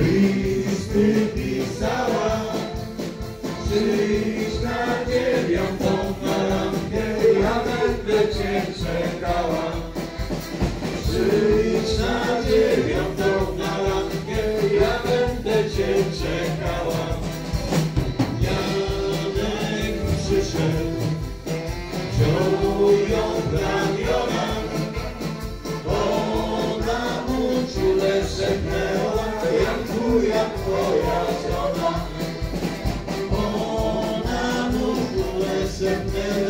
Listy pisała, przyjdź na dziewiątą lampę, ja będę Cię czekała. Przyjdź na dziewiątą Amen.